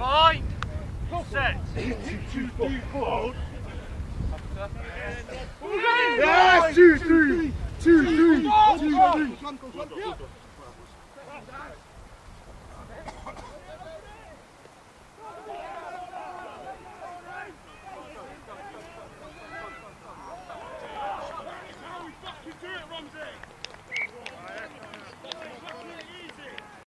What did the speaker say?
Fine. Set. Yes, two, three, two, three, two, three.